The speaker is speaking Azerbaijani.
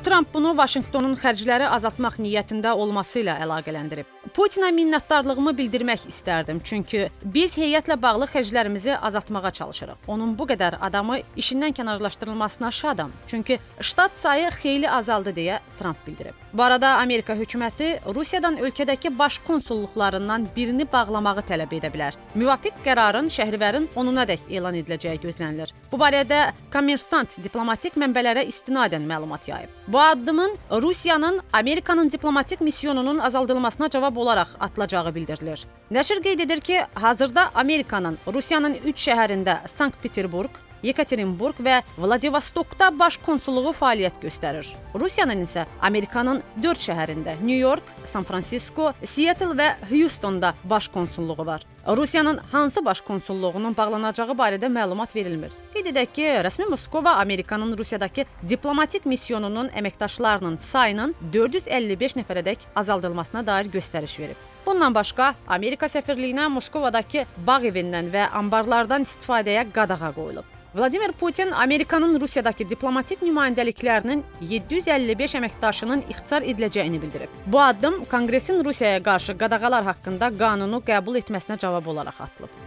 Tramp bunu Vaşinqtonun xərcləri azaltmaq niyyətində olması ilə əlaqələndirib. Putinə minnətdarlığımı bildirmək istərdim, çünki biz heyətlə bağlı xərclərimizi azaltmağa çalışırıq. Onun bu qədər adamı işindən kənarlaşdırılmasına şadam, çünki ştat sayı xeyli azaldı deyə Tramp bildirib. Bu arada Amerika hökuməti Rusiyadan ölkədəki baş konsulluqlarından birini bağlamağı tələb edə bilər. Müvafiq qərarın şəhərlərin 10-unadək elan ediləcəyi gözlənilir. Bu barədə Kommersant diplomatik mənbələrə istinadən məlumat yayıb. Bu addımın Rusiyanın Amerikanın diplomatik misyonunun azaldılmasına cavab olaraq atılacağı bildirilir. Nəşr qeyd edir ki, hazırda Amerikanın Rusiyanın 3 şəhərində Sankt-Peterburq, Yekaterinburq və Vladivostokda baş konsulluğu fəaliyyət göstərir. Rusiyanın isə Amerikanın 4 şəhərində New York, San Fransisko, Seattle və Houstonda baş konsulluğu var. Rusiyanın hansı baş konsulluğunun bağlanacağı barədə məlumat verilmir. Qeyd edək ki, rəsmi Moskva Amerikanın Rusiyadakı diplomatik misyonunun əməkdaşlarının sayının 455 nəfərədək azaldılmasına dair göstəriş verib. Bundan başqa, Amerika səfirliyinə Moskvadakı bağ evindən və anbarlardan istifadəyə qadağa qoyulub. Vladimir Putin Amerikanın Rusiyadakı diplomatik nümayəndəliklərinin 755 əməkdaşının ixtisar ediləcəyini bildirib. Bu addım Konqresin Rusiyaya qarşı qadağalar haqqında qanunu qəbul etməsinə cavab olaraq atılıb.